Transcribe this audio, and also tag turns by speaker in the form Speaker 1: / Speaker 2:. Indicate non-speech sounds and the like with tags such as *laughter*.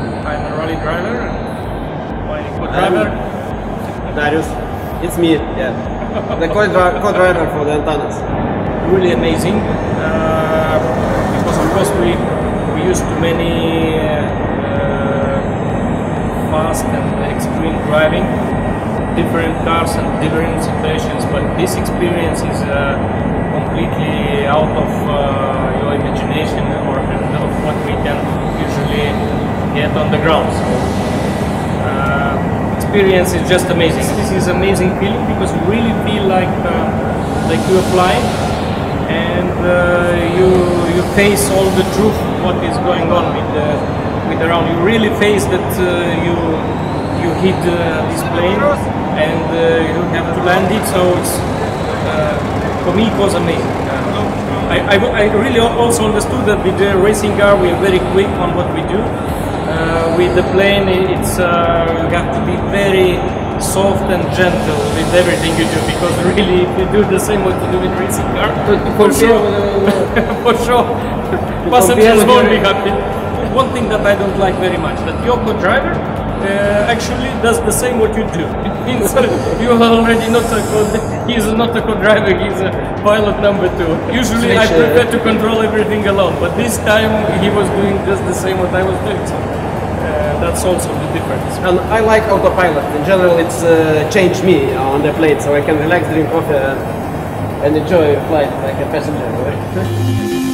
Speaker 1: Antanas. I'm a rally driver and my co-driver.
Speaker 2: Darius, it's me, yeah. the co-dri- co-driver for the Antanas.
Speaker 1: Really amazing uh, because of course we we used to many uh, fast and extreme driving, different cars and different situations. But this experience is uh, completely out of uh, your imagination or of what we can usually get the ground. So, uh, experience is just amazing. This is amazing feeling because you really feel like uh, like you are flying and uh, you you face all the truth what is going on with the with around. You really face that uh, you you hit uh, this plane and you have to land it. So it's for me it was amazing. I, I really also understood that with the racing car we are very quick on what we do. Uh, with the plane it's uh, you have to be very soft and gentle with everything you do because *laughs* really if you do the same what you do with racing car
Speaker 2: to
Speaker 1: for sure. for sure *laughs* passengers won't be happy. One thing that I don't like very much that your co-driver uh, actually does the same what you do. *laughs* It means you are already not a co he's not a co-driver he's a pilot number two. Usually I prefer to control everything alone but this time he was doing just the same what I was doing. So uh, that's also the difference.
Speaker 2: And I like autopilot. In general, it's uh, changed me on the plane, so I can relax, drink coffee, and, and enjoy flight like a passenger. *laughs*